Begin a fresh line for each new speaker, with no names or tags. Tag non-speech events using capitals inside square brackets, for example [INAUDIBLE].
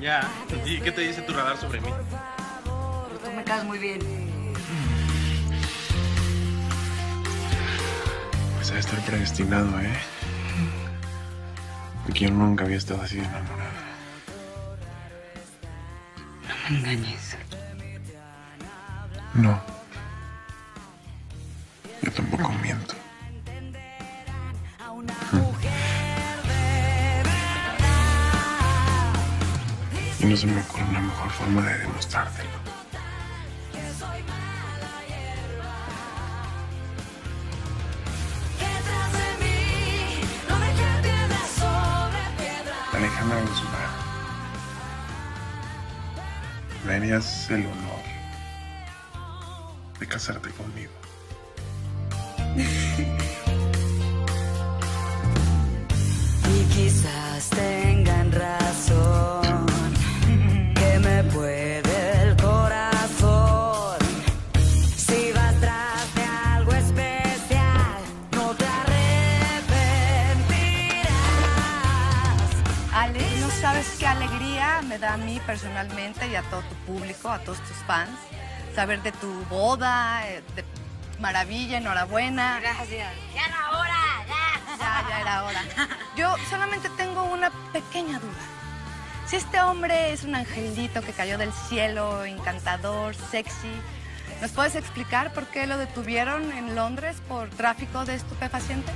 Ya. ¿Y qué te dice tu radar sobre mí?
Pero tú me caes muy bien.
Pues a estar predestinado, ¿eh? Porque yo nunca había estado así de enamorada.
No me engañes.
No. Yo tampoco miento. No se me ocurre una mejor forma de demostrártelo. Alejandra Guzmán, me harías el honor de casarte conmigo. [LAUGHS]
sabes qué alegría me da a mí personalmente y a todo tu público, a todos tus fans, saber de tu boda, eh, de maravilla, enhorabuena.
Gracias. Ya era hora, ya.
Ya, ya era hora. Yo solamente tengo una pequeña duda. Si este hombre es un angelito que cayó del cielo, encantador, sexy, ¿nos puedes explicar por qué lo detuvieron en Londres por tráfico de estupefacientes?